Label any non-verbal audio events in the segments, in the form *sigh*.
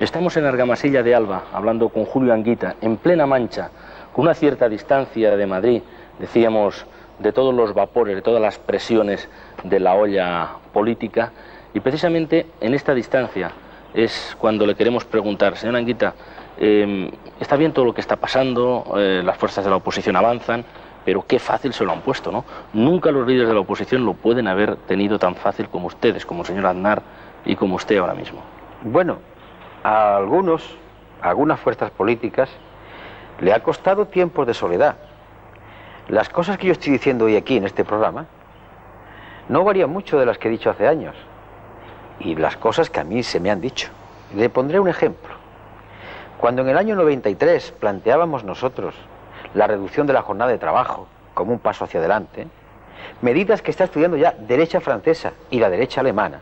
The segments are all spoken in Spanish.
Estamos en Argamasilla de Alba, hablando con Julio Anguita, en plena mancha, con una cierta distancia de Madrid, decíamos, de todos los vapores, de todas las presiones de la olla política, y precisamente en esta distancia es cuando le queremos preguntar, señor Anguita, em, está bien todo lo que está pasando, eh, las fuerzas de la oposición avanzan, pero qué fácil se lo han puesto, ¿no? Nunca los líderes de la oposición lo pueden haber tenido tan fácil como ustedes, como el señor Aznar y como usted ahora mismo. Bueno, a algunos, algunas fuerzas políticas, le ha costado tiempos de soledad. Las cosas que yo estoy diciendo hoy aquí en este programa no varían mucho de las que he dicho hace años y las cosas que a mí se me han dicho. Le pondré un ejemplo. Cuando en el año 93 planteábamos nosotros la reducción de la jornada de trabajo como un paso hacia adelante, medidas que está estudiando ya derecha francesa y la derecha alemana,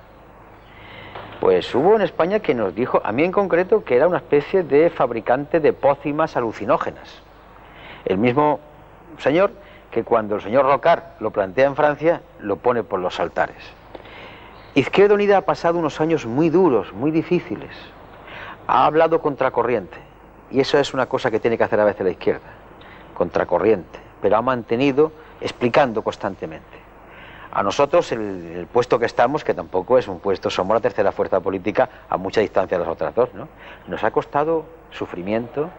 pues hubo en España que nos dijo, a mí en concreto, que era una especie de fabricante de pócimas alucinógenas. El mismo señor que cuando el señor Rocard lo plantea en Francia, lo pone por los altares. Izquierda Unida ha pasado unos años muy duros, muy difíciles. Ha hablado contracorriente. Y eso es una cosa que tiene que hacer a veces la izquierda. Contracorriente. Pero ha mantenido explicando constantemente. A nosotros el, puesto que estamos, que tampoco es un puesto, somos la tercera fuerza política a mucha distancia de las otras dos, ¿no? Nos ha costado sufrimiento,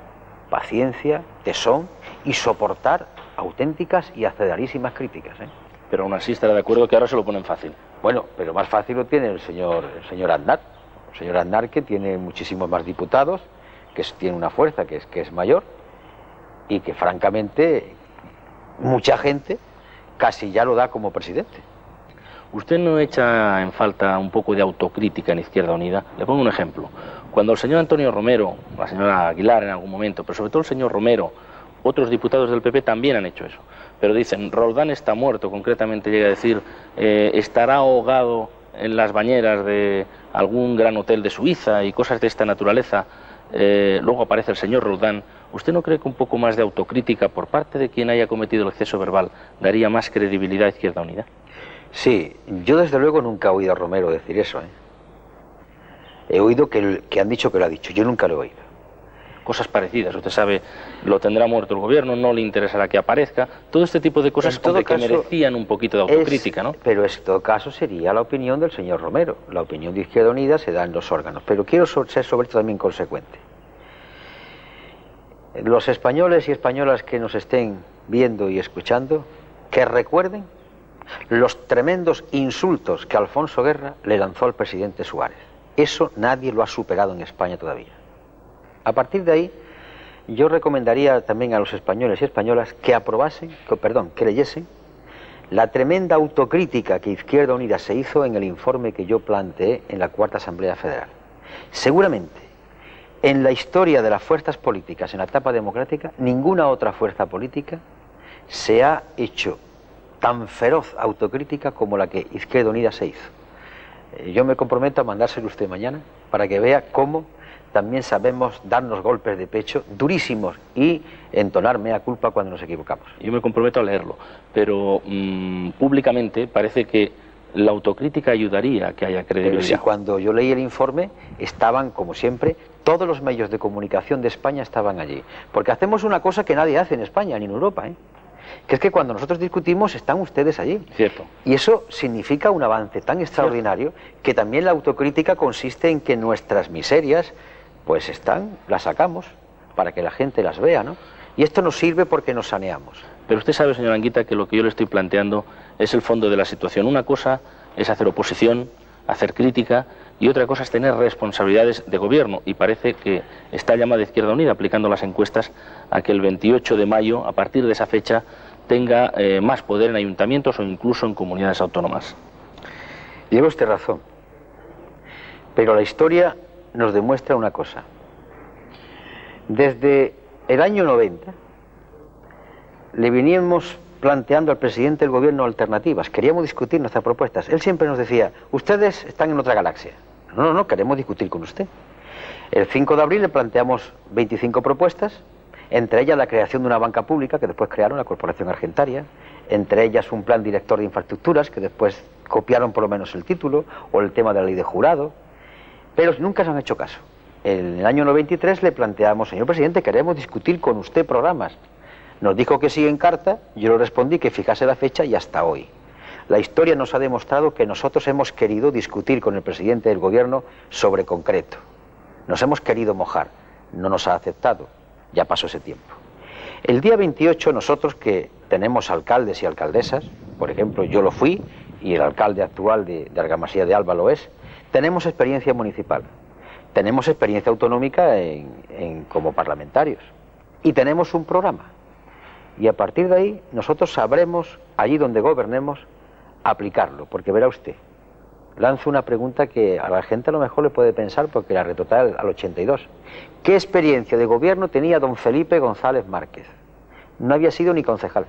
paciencia, tesón y soportar auténticas y aceleradísimas críticas. ¿eh? Pero aún así estará de acuerdo que ahora se lo ponen fácil. Bueno, pero más fácil lo tiene el señor, el señor Aznar. El señor Aznar que tiene muchísimos más diputados, que tiene una fuerza que es, que es mayor y que francamente mucha gente casi ya lo da como presidente. ¿Usted no echa en falta un poco de autocrítica en Izquierda Unida? Le pongo un ejemplo. Cuando el señor Antonio Romero, la señora Aguilar en algún momento, pero sobre todo el señor Romero, otros diputados del PP también han hecho eso. Pero dicen, Roldán está muerto, concretamente llega a decir, eh, estará ahogado en las bañeras de algún gran hotel de Suiza y cosas de esta naturaleza. Eh, luego aparece el señor Roldán ¿Usted no cree que un poco más de autocrítica por parte de quien haya cometido el exceso verbal daría más credibilidad a Izquierda Unida? Sí, yo desde luego nunca he oído a Romero decir eso. ¿eh? He oído que, que han dicho que lo ha dicho, yo nunca lo he oído cosas parecidas. Usted sabe, lo tendrá muerto el gobierno, no le interesará que aparezca. Todo este tipo de cosas que merecían un poquito de autocrítica, ¿no? Pero en todo caso sería la opinión del señor Romero. La opinión de Izquierda Unida se da en los órganos. Pero quiero ser sobre todo también consecuente los españoles y españolas que nos estén viendo y escuchando, que recuerden los tremendos insultos que Alfonso Guerra le lanzó al presidente Suárez. Eso nadie lo ha superado en España todavía. A partir de ahí, yo recomendaría también a los españoles y españolas que aprobasen, que, perdón, que leyesen la tremenda autocrítica que Izquierda Unida se hizo en el informe que yo planteé en la Cuarta Asamblea Federal. Seguramente en la historia de las fuerzas políticas en la etapa democrática, ninguna otra fuerza política se ha hecho tan feroz autocrítica como la que Izquierda Unida se hizo. Eh, yo me comprometo a mandárselo usted mañana para que vea cómo también sabemos darnos golpes de pecho durísimos y entonarme a culpa cuando nos equivocamos. Yo me comprometo a leerlo, pero mm, públicamente parece que la autocrítica ayudaría a que haya credibilidad. Pero si cuando yo leí el informe estaban, como siempre, todos los medios de comunicación de España estaban allí. Porque hacemos una cosa que nadie hace en España ni en Europa, ¿eh? que es que cuando nosotros discutimos están ustedes allí. Cierto. Y eso significa un avance tan extraordinario que también la autocrítica consiste en que nuestras miserias, pues están, las sacamos para que la gente las vea, ¿no? Y esto nos sirve porque nos saneamos. Pero usted sabe, señora Anguita, que lo que yo le estoy planteando es el fondo de la situación. Una cosa es hacer oposición, hacer crítica, y otra cosa es tener responsabilidades de gobierno. Y parece que está llamada Izquierda Unida, aplicando las encuestas, a que el 28 de mayo, a partir de esa fecha, tenga eh, más poder en ayuntamientos o incluso en comunidades autónomas. Lleva usted razón. Pero la historia nos demuestra una cosa. Desde el año 90 le vinimos planteando al presidente del gobierno alternativas, queríamos discutir nuestras propuestas. Él siempre nos decía, ustedes están en otra galaxia. No, no, no, queremos discutir con usted. El 5 de abril le planteamos 25 propuestas, entre ellas la creación de una banca pública que después crearon la Corporación Argentaria, entre ellas un plan director de infraestructuras que después copiaron por lo menos el título, o el tema de la ley de jurado, pero nunca se han hecho caso. en el año 93 le planteamos, señor presidente, queremos discutir con usted programas. Nos dijo que sí en carta, yo le respondí que fijase la fecha y hasta hoy. La historia nos ha demostrado que nosotros hemos querido discutir con el presidente del gobierno sobre concreto. Nos hemos querido mojar, no nos ha aceptado, ya pasó ese tiempo. El día 28 nosotros que tenemos alcaldes y alcaldesas, por ejemplo yo lo fui y el alcalde actual de, de Argamasía de Alba lo es, tenemos experiencia municipal, tenemos experiencia autonómica como parlamentarios y tenemos un programa. Y a partir de ahí nosotros sabremos, allí donde gobernemos, aplicarlo, porque verá usted, lanzo una pregunta que a la gente a lo mejor le puede pensar porque la retota al 82. ¿Qué experiencia de gobierno tenía don Felipe González Márquez? No había sido ni concejal.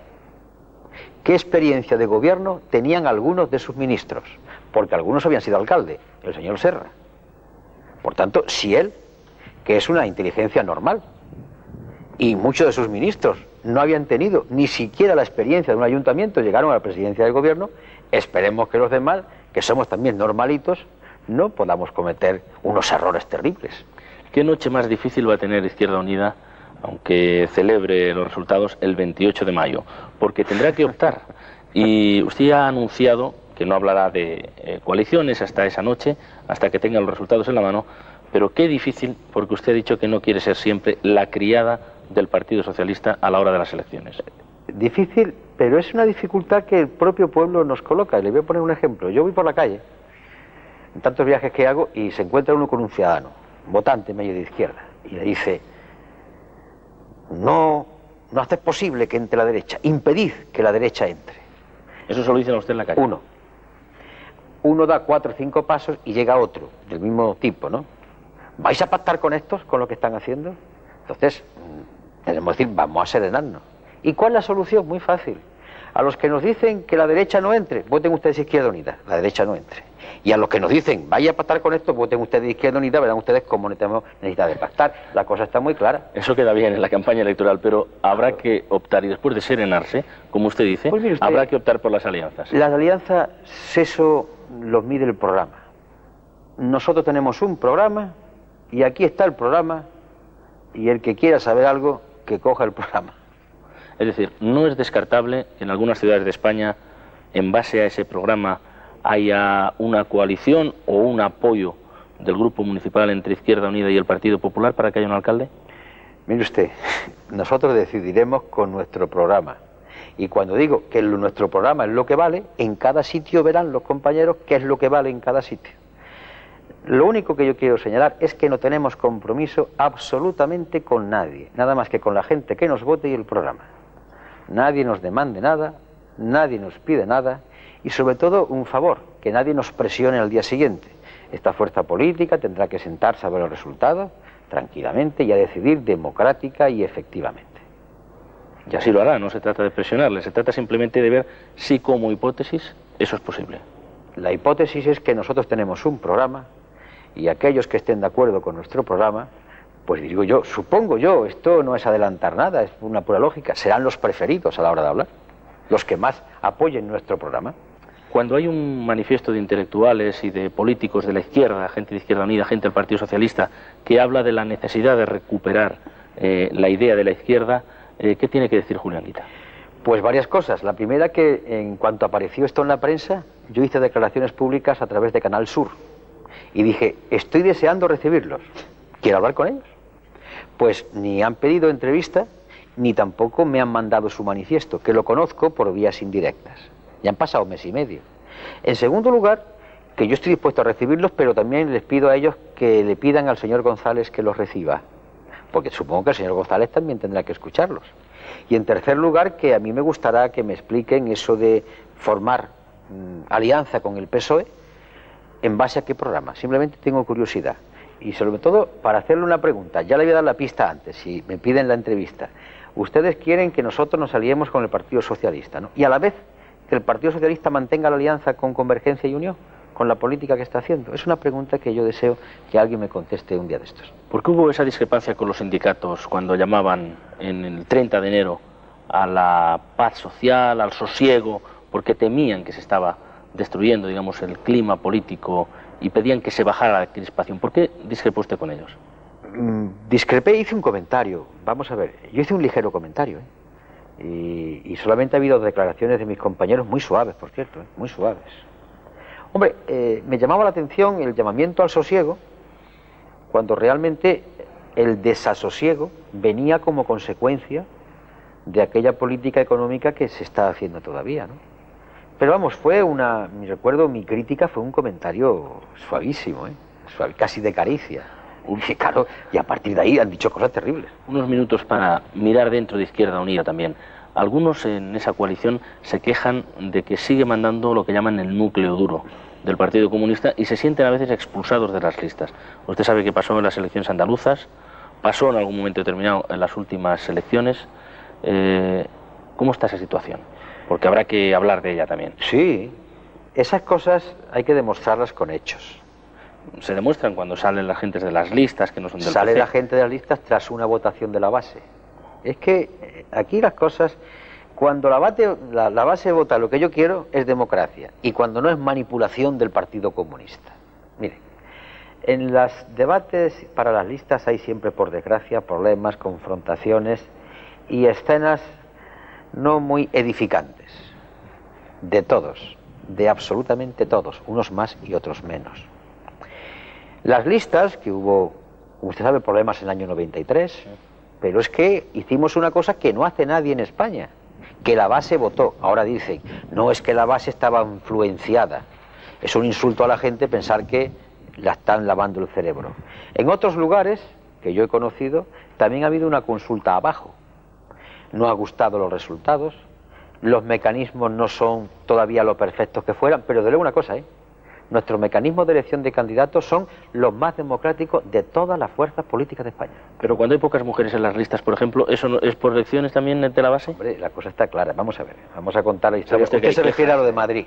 ¿Qué experiencia de gobierno tenían algunos de sus ministros? Porque algunos habían sido alcalde, el señor Serra. Por tanto, si él, que es una inteligencia normal, y muchos de sus ministros no habían tenido ni siquiera la experiencia de un ayuntamiento, llegaron a la presidencia del gobierno, esperemos que los demás, que somos también normalitos, no podamos cometer unos errores terribles. ¿Qué noche más difícil va a tener Izquierda Unida, aunque celebre los resultados el 28 de mayo? Porque tendrá que optar. Y usted ha anunciado que no hablará de eh, coaliciones hasta esa noche, hasta que tenga los resultados en la mano, pero qué difícil, porque usted ha dicho que no quiere ser siempre la criada del Partido Socialista a la hora de las elecciones. Difícil, pero es una dificultad que el propio pueblo nos coloca. Le voy a poner un ejemplo. Yo voy por la calle, en tantos viajes que hago, y se encuentra uno con un ciudadano, votante medio de izquierda, y le dice, no, no haces posible que entre la derecha, impedid que la derecha entre. Eso se lo dicen a usted en la calle. Uno. Uno da cuatro o cinco pasos y llega otro, del mismo tipo, ¿no? ¿Vais a pactar con estos, con lo que están haciendo? Entonces, tenemos que decir, vamos a serenarnos. ¿Y cuál es la solución? Muy fácil. A los que nos dicen que la derecha no entre, voten ustedes Izquierda Unida, la derecha no entre. Y a los que nos dicen, vaya a pactar con esto, voten ustedes Izquierda Unida, verán ustedes cómo tenemos necesidad de pactar. La cosa está muy clara. Eso queda bien en la campaña electoral, pero habrá que optar, y después de serenarse, como usted dice, pues habrá que optar por las alianzas. Las alianzas, eso los mide el programa. Nosotros tenemos un programa, y aquí está el programa, y el que quiera saber algo, que coja el programa. Es decir, no es descartable que en algunas ciudades de España, en base a ese programa, haya una coalición o un apoyo del grupo municipal entre Izquierda Unida y el Partido Popular para que haya un alcalde? Mire usted, nosotros decidiremos con nuestro programa. Y cuando digo que nuestro programa es lo que vale, en cada sitio verán los compañeros qué es lo que vale en cada sitio. Lo único que yo quiero señalar es que no tenemos compromiso absolutamente con nadie, nada más que con la gente que nos vote y el programa. Nadie nos demande nada, nadie nos pide nada y sobre todo un favor, que nadie nos presione al día siguiente. Esta fuerza política tendrá que sentarse a ver los resultados tranquilamente y a decidir democrática y efectivamente. Y así lo hará, no se trata de presionarle, se trata simplemente de ver si como hipótesis eso es posible. La hipótesis es que nosotros tenemos un programa y aquellos que estén de acuerdo con nuestro programa, pues digo yo, supongo yo, esto no es adelantar nada, es una pura lógica, serán los preferidos a la hora de hablar, los que más apoyen nuestro programa. Cuando hay un manifiesto de intelectuales y de políticos de la izquierda, gente de Izquierda Unida, gente del Partido Socialista, que habla de la necesidad de recuperar eh, la idea de la izquierda, eh, ¿qué tiene que decir Julianita? Pues varias cosas. La primera que en cuanto apareció esto en la prensa, yo hice declaraciones públicas a través de Canal Sur y dije, estoy deseando recibirlos, quiero hablar con ellos. Pues ni han pedido entrevista, ni tampoco me han mandado su manifiesto, que lo conozco por vías indirectas. Ya han pasado mes y medio. En segundo lugar, que yo estoy dispuesto a recibirlos, pero también les pido a ellos que le pidan al señor González que los reciba, porque supongo que el señor González también tendrá que escucharlos. Y en tercer lugar, que a mí me gustará que me expliquen eso de formar mm, alianza con el PSOE ¿En base a qué programa? Simplemente tengo curiosidad. Y sobre todo, para hacerle una pregunta, ya le voy a dar la pista antes, si me piden la entrevista. Ustedes quieren que nosotros nos aliemos con el Partido Socialista, ¿no? Y a la vez que el Partido Socialista mantenga la alianza con Convergencia y Unión, con la política que está haciendo. Es una pregunta que yo deseo que alguien me conteste un día de estos. ¿Por qué hubo esa discrepancia con los sindicatos cuando llamaban en el 30 de enero a la paz social, al sosiego, porque temían que se estaba destruyendo, digamos, el clima político y pedían que se bajara la crispación. ¿Por qué discrepó usted con ellos? mm, discrepé, hice un comentario. Vamos a ver, yo hice un ligero comentario. ¿eh? Y, solamente ha habido declaraciones de mis compañeros muy suaves, por cierto, ¿eh? muy suaves. Hombre, eh, me llamaba la atención el llamamiento al sosiego cuando realmente el desasosiego venía como consecuencia de aquella política económica que se está haciendo todavía, ¿no? Pero vamos, fue una, mi recuerdo, mi crítica fue un comentario suavísimo, ¿eh? casi de caricia. Y *laughs* y a partir de ahí han dicho cosas terribles. Unos minutos para mirar dentro de Izquierda Unida también. Algunos en esa coalición se quejan de que sigue mandando lo que llaman el núcleo duro del Partido Comunista y se sienten a veces expulsados de las listas. Usted sabe que pasó en las elecciones andaluzas, pasó en algún momento determinado en las últimas elecciones. Eh, ¿Cómo está esa situación? Porque habrá que hablar de ella también. Sí, esas cosas hay que demostrarlas con hechos. Se demuestran cuando salen la gente de las listas que no son del Sale la gente de las listas tras una votación de la base. Es que eh, aquí las cosas, cuando la, la base vota lo que yo quiero, es democracia. Y cuando no es manipulación del Partido Comunista. Miren, en los debates para las listas hay siempre, por desgracia, problemas, confrontaciones y escenas no muy edificantes. De todos, de absolutamente todos, unos más y otros menos. Las listas, que hubo, como usted sabe, problemas en el año 93, pero es que hicimos una cosa que no hace nadie en España, que la base votó. Ahora dicen, no es que la base estaba influenciada. Es un insulto a la gente pensar que la están lavando el cerebro. En otros lugares que yo he conocido, también ha habido una consulta abajo. No ha gustado los resultados, los mecanismos no son todavía lo perfectos que fueran, pero de luego una cosa, ¿eh? Nuestros mecanismos de elección de candidatos son los más democráticos de todas las fuerzas políticas de España. Pero cuando hay pocas mujeres en las listas, por ejemplo, ¿eso es por elecciones también de la base? Hombre, la cosa está clara. Vamos a ver, vamos a contar la historia. ¿Usted se refiere a lo de Madrid?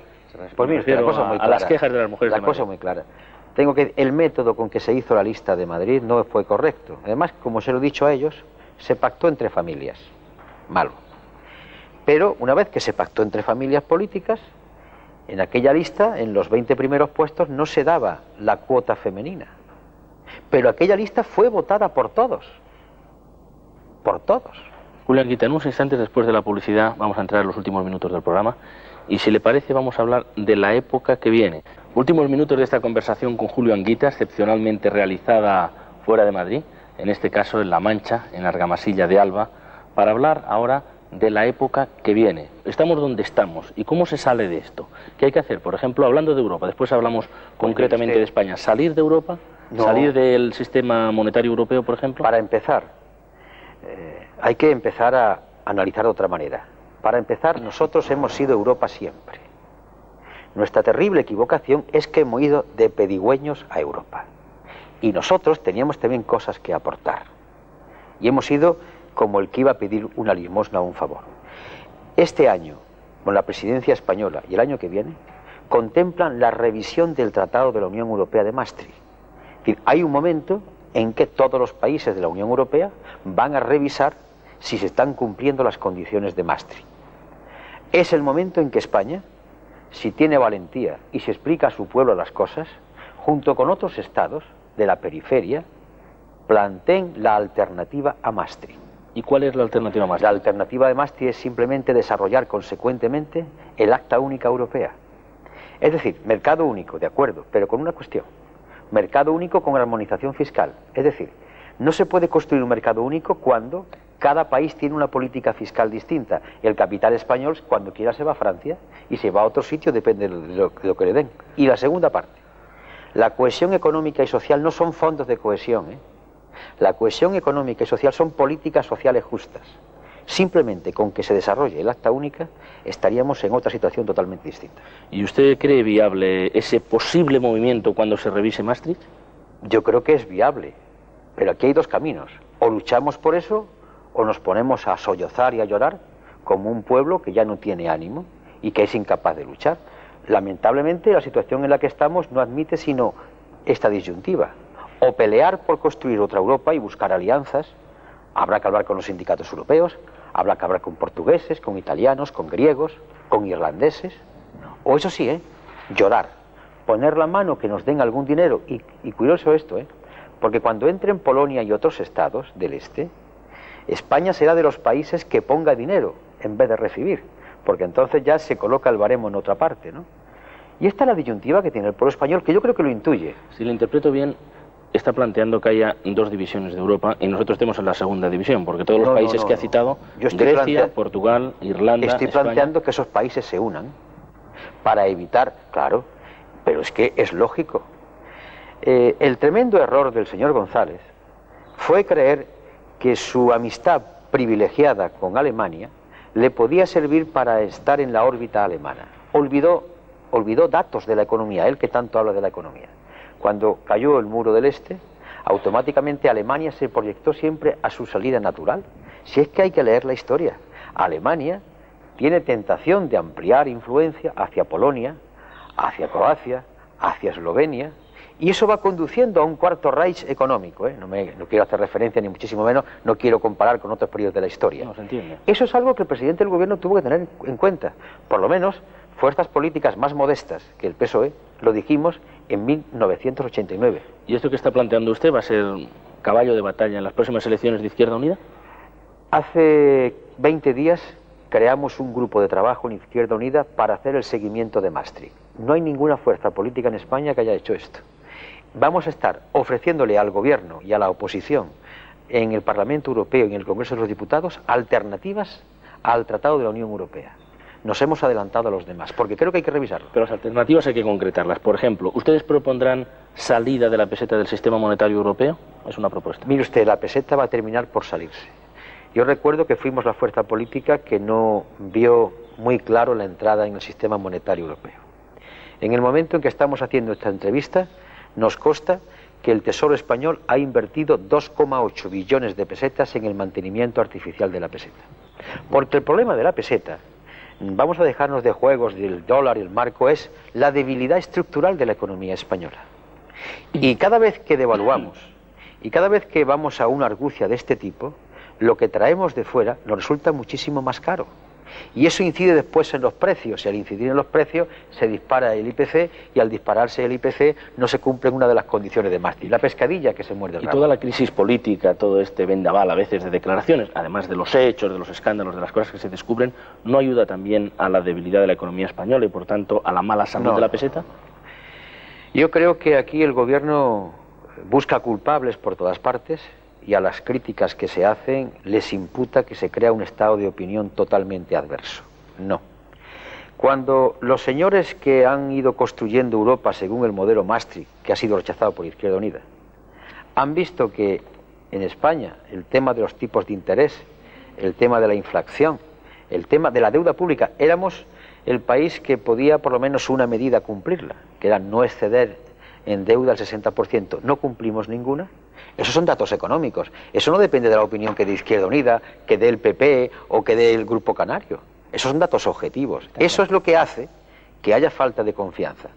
Pues mire, la cosa muy clara. A las quejas de las mujeres La cosa muy clara. Tengo que el método con que se hizo la lista de Madrid no fue correcto. Además, como se lo he dicho a ellos, se pactó entre familias. Malo. Pero una vez que se pactó entre familias políticas, en aquella lista, en los 20 primeros puestos, no se daba la cuota femenina. Pero aquella lista fue votada por todos. Por todos. Julián Quita, en unos instantes después de la publicidad vamos a entrar en los últimos minutos del programa y si le parece vamos a hablar de la época que viene. Últimos minutos de esta conversación con Julio Anguita, excepcionalmente realizada fuera de Madrid, en este caso en La Mancha, en Argamasilla de Alba, para hablar ahora de la época que viene. Estamos donde estamos y cómo se sale de esto. ¿Qué hay que hacer? Por ejemplo, hablando de Europa, después hablamos concretamente de España. ¿Salir de Europa? ¿Salir del sistema monetario europeo, por ejemplo? Para empezar, eh, hay que empezar a analizar de otra manera. Para empezar, nosotros hemos sido Europa siempre. Nuestra terrible equivocación es que hemos ido de pedigüeños a Europa. Y nosotros teníamos también cosas que aportar. Y hemos ido como el que iba a pedir una limosna o un favor. Este año, con la presidencia española y el año que viene, contemplan la revisión del Tratado de la Unión Europea de Maastricht. hay un momento en que todos los países de la Unión Europea van a revisar si se están cumpliendo las condiciones de Maastricht. Es el momento en que España, si tiene valentía y se explica a su pueblo las cosas, junto con otros estados de la periferia, planteen la alternativa a Maastricht. ¿Y cuál es la alternativa más? La alternativa de Maastricht es simplemente desarrollar consecuentemente el Acta Única Europea. Es decir, mercado único, de acuerdo, pero con una cuestión. Mercado único con armonización fiscal. Es decir, no se puede construir un mercado único cuando cada país tiene una política fiscal distinta. El capital español, cuando quiera, se va a Francia y se va a otro sitio, depende de lo, de lo que le den. Y la segunda parte. La cohesión económica y social no son fondos de cohesión, ¿eh? La cohesión económica y social son políticas sociales justas. Simplemente con que se desarrolle el acta única estaríamos en otra situación totalmente distinta. ¿Y usted cree viable ese posible movimiento cuando se revise Maastricht? Yo creo que es viable, pero aquí hay dos caminos. O luchamos por eso o nos ponemos a sollozar y a llorar como un pueblo que ya no tiene ánimo y que es incapaz de luchar. Lamentablemente la situación en la que estamos no admite sino esta disyuntiva o pelear por construir otra Europa y buscar alianzas. Habrá que hablar con los sindicatos europeos, habrá que hablar con portugueses, con italianos, con griegos, con irlandeses. O eso sí, ¿eh? llorar, poner la mano que nos den algún dinero. Y, curioso esto, ¿eh? Porque cuando entren Polonia y otros estados del este, España será de los países que ponga dinero en vez de recibir, porque entonces ya se coloca el baremo en otra parte, ¿no? Y esta es la disyuntiva que tiene el pueblo español, que yo creo que lo intuye. Si lo interpreto bien, está planteando que haya dos divisiones de Europa y nosotros estemos en la segunda división, porque todos los países que ha citado, Grecia, Portugal, Irlanda, Estoy planteando que esos países se unan para evitar, claro, pero es que es lógico. Eh, el tremendo error del señor González fue creer que su amistad privilegiada con Alemania le podía servir para estar en la órbita alemana. Olvidó, olvidó datos de la economía, él que tanto habla de la economía. Cuando cayó el muro del este, automáticamente Alemania se proyectó siempre a su salida natural. Si es que hay que leer la historia, Alemania tiene tentación de ampliar influencia hacia Polonia, hacia Croacia, hacia Eslovenia, y eso va conduciendo a un cuarto Reich económico. ¿eh? No, me, no, quiero hacer referencia, ni muchísimo menos, no quiero comparar con otros periodos de la historia. No, se entiende. Eso es algo que el presidente del gobierno tuvo que tener en cuenta. Por lo menos, fuerzas políticas más modestas que el PSOE, lo dijimos en 1989. ¿Y esto que está planteando usted va a ser caballo de batalla en las próximas elecciones de Izquierda Unida? Hace 20 días creamos un grupo de trabajo en Izquierda Unida para hacer el seguimiento de Maastricht. No hay ninguna fuerza política en España que haya hecho esto. Vamos a estar ofreciéndole al gobierno y a la oposición en el Parlamento Europeo y en el Congreso de los Diputados alternativas al Tratado de la Unión Europea nos hemos adelantado a los demás, porque creo que hay que revisarlo. Pero las alternativas hay que concretarlas. Por ejemplo, ¿ustedes propondrán salida de la peseta del sistema monetario europeo? Es una propuesta. Mire usted, la peseta va a terminar por salirse. Yo recuerdo que fuimos la fuerza política que no vio muy claro la entrada en el sistema monetario europeo. En el momento en que estamos haciendo esta entrevista, nos consta que el Tesoro español ha invertido 2,8 billones de pesetas en el mantenimiento artificial de la peseta. Porque el problema de la peseta vamos a dejarnos de juegos del dólar y el marco, es la debilidad estructural de la economía española. Y cada vez que devaluamos y cada vez que vamos a una argucia de este tipo, lo que traemos de fuera nos resulta muchísimo más caro. Y eso incide después en los precios, y al incidir en los precios se dispara el IPC, y al dispararse el IPC no se cumple una de las condiciones de Maastricht, la pescadilla que se muerde el Y toda la crisis política, todo este vendaval a veces de declaraciones, además de los hechos, de los escándalos, de las cosas que se descubren, ¿no ayuda también a la debilidad de la economía española y por tanto a la mala salud de la peseta? Yo creo que aquí el gobierno busca culpables por todas partes, y a las críticas que se hacen les imputa que se crea un estado de opinión totalmente adverso. No. Cuando los señores que han ido construyendo Europa según el modelo Maastricht, que ha sido rechazado por Izquierda Unida, han visto que en España el tema de los tipos de interés, el tema de la inflación, el tema de la deuda pública, éramos el país que podía por lo menos una medida cumplirla, que era no exceder en deuda el 60%. No cumplimos ninguna esos son datos económicos. Eso no depende de la opinión que dé Izquierda Unida, que dé el PP o que dé el Grupo Canario. Esos son datos objetivos. Eso es lo que hace que haya falta de confianza.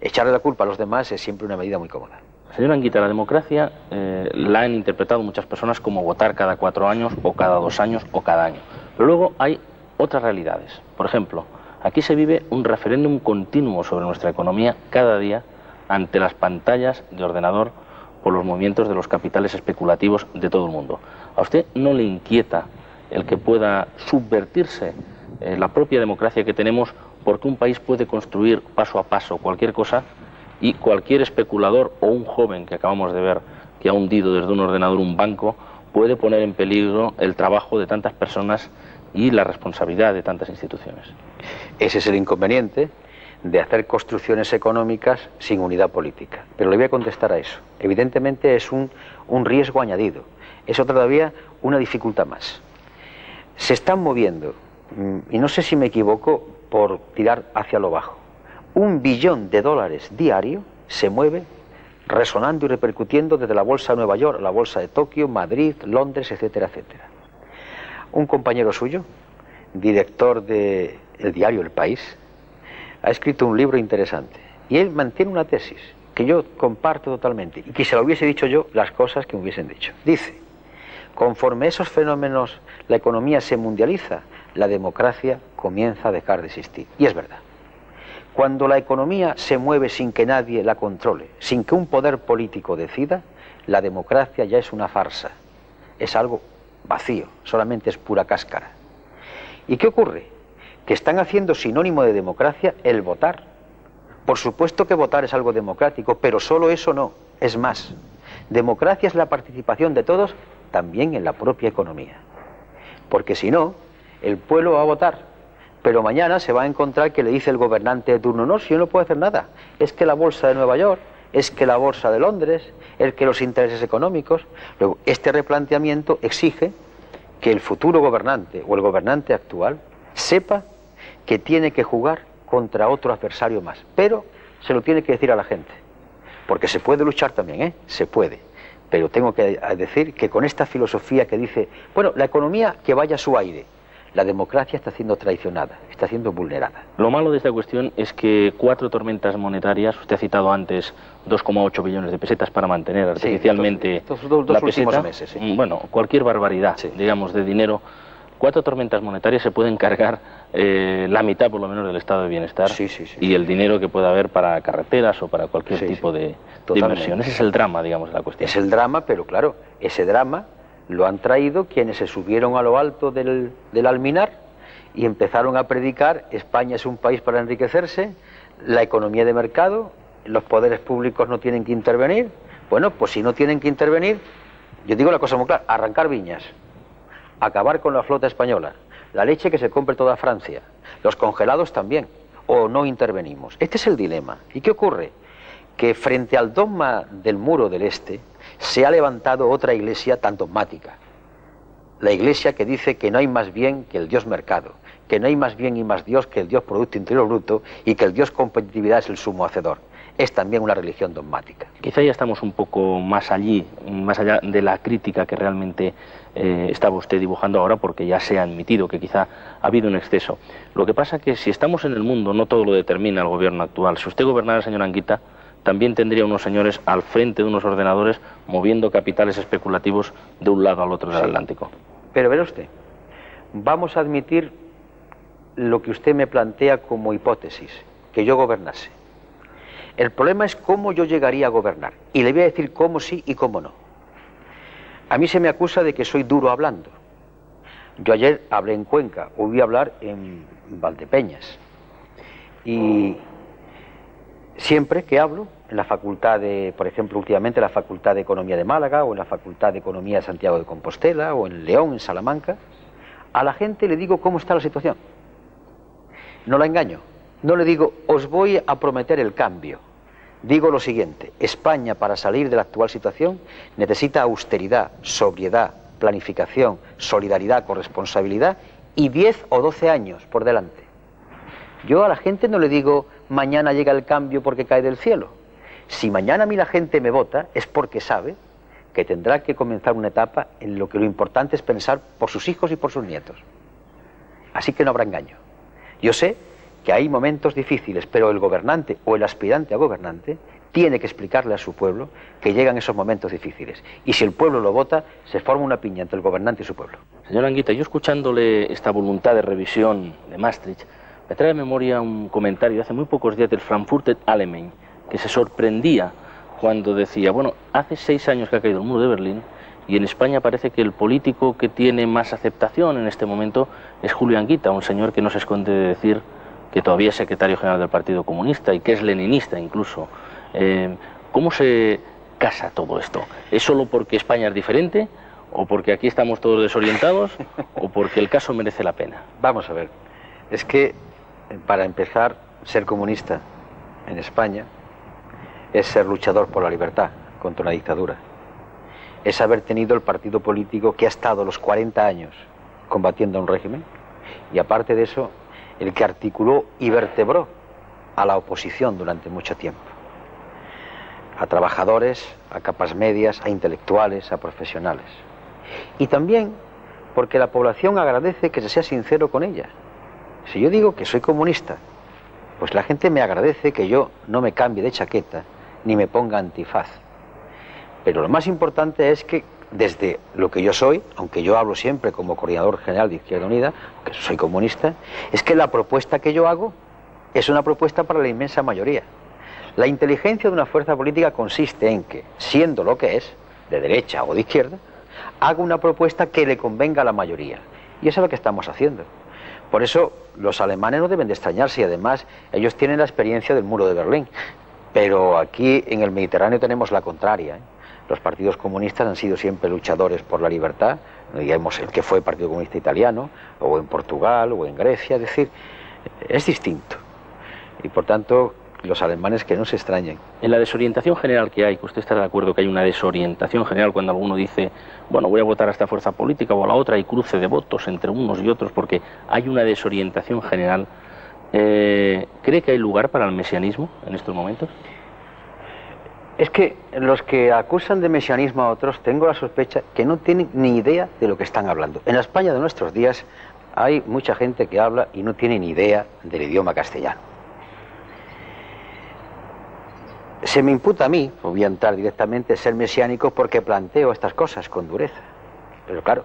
Echarle la culpa a los demás es siempre una medida muy cómoda. Señora Anguita, la democracia eh, la han interpretado muchas personas como votar cada cuatro años o cada dos años o cada año. Pero luego hay otras realidades. Por ejemplo, aquí se vive un referéndum continuo sobre nuestra economía cada día ante las pantallas de ordenador por los movimientos de los capitales especulativos de todo el mundo. ¿A usted no le inquieta el que pueda subvertirse eh, la propia democracia que tenemos porque un país puede construir paso a paso cualquier cosa y cualquier especulador o un joven que acabamos de ver que ha hundido desde un ordenador un banco puede poner en peligro el trabajo de tantas personas y la responsabilidad de tantas instituciones? Ese es el inconveniente de hacer construcciones económicas sin unidad política. Pero le voy a contestar a eso. Evidentemente es un, un riesgo añadido. Es todavía una dificultad más. Se están moviendo, mm, y no sé si me equivoco, por tirar hacia lo bajo. Un billón de dólares diario se mueve resonando y repercutiendo desde la bolsa de Nueva York, la bolsa de Tokio, Madrid, Londres, etcétera, etcétera. Un compañero suyo, director del diario El País, ha escrito un libro interesante y él mantiene una tesis que yo comparto totalmente y que se lo hubiese dicho yo las cosas que me hubiesen dicho. Dice, conforme esos fenómenos la economía se mundializa, la democracia comienza a dejar de existir. Y es verdad. Cuando la economía se mueve sin que nadie la controle, sin que un poder político decida, la democracia ya es una farsa, es algo vacío, solamente es pura cáscara. ¿Y qué ocurre? Que están haciendo sinónimo de democracia el votar. Por supuesto que votar es algo democrático, pero solo eso no, es más. Democracia es la participación de todos también en la propia economía. Porque si no, el pueblo va a votar, pero mañana se va a encontrar que le dice el gobernante de turno, no, si yo no puedo hacer nada, es que la bolsa de Nueva York, es que la bolsa de Londres, es que los intereses económicos. Luego, este replanteamiento exige que el futuro gobernante o el gobernante actual sepa que tiene que jugar contra otro adversario más, pero se lo tiene que decir a la gente, porque se puede luchar también, ¿eh? Se puede, pero tengo que decir que con esta filosofía que dice, bueno, la economía que vaya a su aire, la democracia está siendo traicionada, está siendo vulnerada. Lo malo de esta cuestión es que cuatro tormentas monetarias, usted ha citado antes 2,8 billones de pesetas para mantener artificialmente estos, la últimos meses. Bueno, cualquier barbaridad, digamos, de dinero. Cuatro tormentas monetarias se pueden cargar eh, la mitad, por lo menos, del estado de bienestar y el dinero que pueda haber para carreteras o para cualquier tipo de, de inversión. Ese es el drama, digamos, de la cuestión. Es el drama, pero claro, ese drama lo han traído quienes se subieron a lo alto del, alminar y empezaron a predicar España es un país para enriquecerse, la economía de mercado, los poderes públicos no tienen que intervenir. Bueno, pues si no tienen que intervenir, yo digo la cosa muy clara, arrancar viñas, acabar con la flota española, la leche que se compre toda Francia, los congelados también, o no intervenimos. Este es el dilema. ¿Y qué ocurre? Que frente al dogma del muro del este, se ha levantado otra iglesia tan dogmática. La iglesia que dice que no hay más bien que el Dios mercado, que no hay más bien y más Dios que el Dios Producto Interior Bruto y que el Dios competitividad es el sumo hacedor. Es también una religión dogmática. Quizá ya estamos un poco más allí, más allá de la crítica que realmente eh, estaba usted dibujando ahora, porque ya se ha admitido que quizá ha habido un exceso. Lo que pasa es que si estamos en el mundo, no todo lo determina el gobierno actual. Si usted gobernara, señor Anguita, también tendría unos señores al frente de unos ordenadores moviendo capitales especulativos de un lado al otro del Atlántico. Pero verá usted, vamos a admitir lo que usted me plantea como hipótesis, que yo gobernase. El problema es cómo yo llegaría a gobernar. Y le voy a decir cómo sí y cómo no. A mí se me acusa de que soy duro hablando. Yo ayer hablé en Cuenca, hoy voy a hablar en Valdepeñas. Y Siempre que hablo en la facultad de, por ejemplo, últimamente la Facultad de Economía de Málaga o en la Facultad de Economía de Santiago de Compostela o en León, en Salamanca, a la gente le digo cómo está la situación. No la engaño. No le digo, os voy a prometer el cambio. Digo lo siguiente, España para salir de la actual situación necesita austeridad, sobriedad, planificación, solidaridad, corresponsabilidad y 10 o 12 años por delante. Yo a la gente no le digo, mañana llega el cambio porque cae del cielo. Si mañana a mí la gente me vota es porque sabe que tendrá que comenzar una etapa en lo que lo importante es pensar por sus hijos y por sus nietos. Así que no habrá engaño. Yo sé que hay momentos difíciles, pero el gobernante o el aspirante a gobernante tiene que explicarle a su pueblo que llegan esos momentos difíciles. Y si el pueblo lo vota, se forma una piña entre el gobernante y su pueblo. Señor Anguita, yo escuchándole esta voluntad de revisión de Maastricht, me trae a memoria un comentario hace muy pocos días del Frankfurter Allgemein, que se sorprendía cuando decía, bueno, hace seis años que ha caído el muro de Berlín y en España parece que el político que tiene más aceptación en este momento es Julio Anguita, un señor que no se esconde de decir que todavía es secretario general del Partido Comunista y que es leninista incluso. Eh, ¿Cómo se casa todo esto? ¿Es solo porque España es diferente? ¿O porque aquí estamos todos desorientados? ¿O porque el caso merece la pena? Vamos a ver. Es que para empezar, ser comunista en España es ser luchador por la libertad contra una dictadura. Es haber tenido el partido político que ha estado los 40 años combatiendo un régimen y aparte de eso, el que articuló y vertebró a la oposición durante mucho tiempo. A trabajadores, a capas medias, a intelectuales, a profesionales. Y también porque la población agradece que se sea sincero con ella si yo digo que soy comunista, pues la gente me agradece que yo no me cambie de chaqueta ni me ponga antifaz. Pero lo más importante es que desde lo que yo soy, aunque yo hablo siempre como coordinador general de Izquierda Unida, que soy comunista, es que la propuesta que yo hago es una propuesta para la inmensa mayoría. La inteligencia de una fuerza política consiste en que, siendo lo que es, de derecha o de izquierda, haga una propuesta que le convenga a la mayoría. Y eso es lo que estamos haciendo. Por eso los alemanes no deben de extrañarse y además ellos tienen la experiencia del muro de Berlín. Pero aquí en el Mediterráneo tenemos la contraria. ¿eh? Los partidos comunistas han sido siempre luchadores por la libertad, digamos el que fue Partido Comunista Italiano, o en Portugal, o en Grecia, es decir, es distinto. Y por tanto, los alemanes que no se extrañen. En la desorientación general que hay, que usted está de acuerdo que hay una desorientación general cuando alguno dice, bueno, voy a votar a esta fuerza política o a la otra, y cruce de votos entre unos y otros, porque hay una desorientación general. Eh, ¿Cree que hay lugar para el mesianismo en estos momentos? Es que los que acusan de mesianismo a otros, tengo la sospecha que no tienen ni idea de lo que están hablando. En la España de nuestros días hay mucha gente que habla y no tiene ni idea del idioma castellano. Se me imputa a mí, voy a entrar directamente, ser mesiánico porque planteo estas cosas con dureza. Pero claro,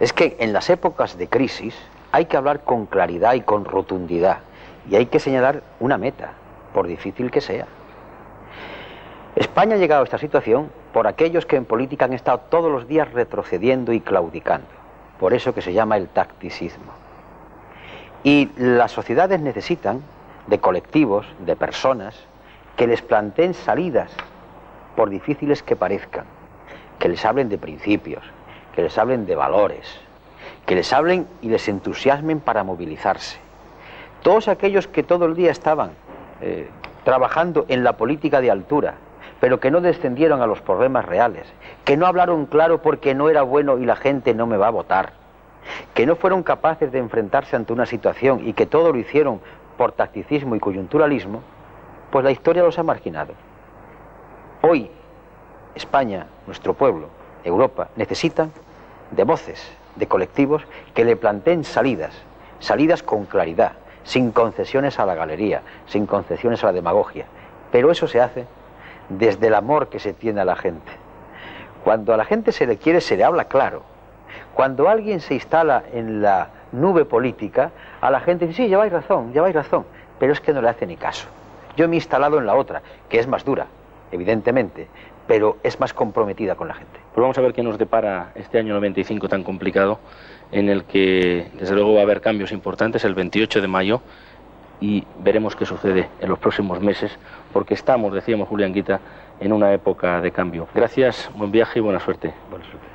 es que en las épocas de crisis hay que hablar con claridad y con rotundidad y hay que señalar una meta, por difícil que sea. España ha llegado a esta situación por aquellos que en política han estado todos los días retrocediendo y claudicando. Por eso que se llama el tacticismo. Y las sociedades necesitan de colectivos, de personas, que les planteen salidas, por difíciles que parezcan, que les hablen de principios, que les hablen de valores, que les hablen y les entusiasmen para movilizarse. Todos aquellos que todo el día estaban eh, trabajando en la política de altura, pero que no descendieron a los problemas reales, que no hablaron claro porque no era bueno y la gente no me va a votar, que no fueron capaces de enfrentarse ante una situación y que todo lo hicieron por tacticismo y coyunturalismo, pues la historia los ha marginado. Hoy, España, nuestro pueblo, Europa, necesitan de voces, de colectivos que le planteen salidas, salidas con claridad, sin concesiones a la galería, sin concesiones a la demagogia. Pero eso se hace desde el amor que se tiene a la gente. Cuando a la gente se le quiere, se le habla claro. Cuando alguien se instala en la nube política, a la gente dice, sí, lleváis razón, lleváis razón, pero es que no le hace ni caso. Yo me he instalado en la otra, que es más dura, evidentemente, pero es más comprometida con la gente. Pues vamos a ver qué nos depara este año 95 tan complicado, en el que desde luego va a haber cambios importantes el 28 de mayo y veremos qué sucede en los próximos meses, porque estamos, decíamos Julián Guita, en una época de cambio. Gracias, buen viaje y buena suerte. Buena suerte.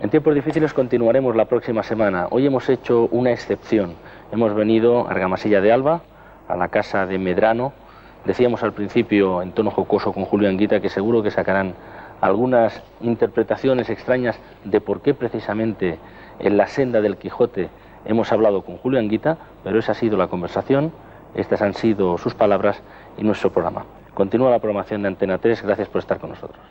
En tiempos difíciles continuaremos la próxima semana. Hoy hemos hecho una excepción. Hemos venido a Argamasilla de Alba, a la casa de Medrano. Decíamos al principio, en tono jocoso con Julián Guita, que seguro que sacarán algunas interpretaciones extrañas de por qué precisamente en la senda del Quijote hemos hablado con Julián Guita, pero esa ha sido la conversación. Estas han sido sus palabras y nuestro programa. Continúa la programación de Antena 3. Gracias por estar con nosotros.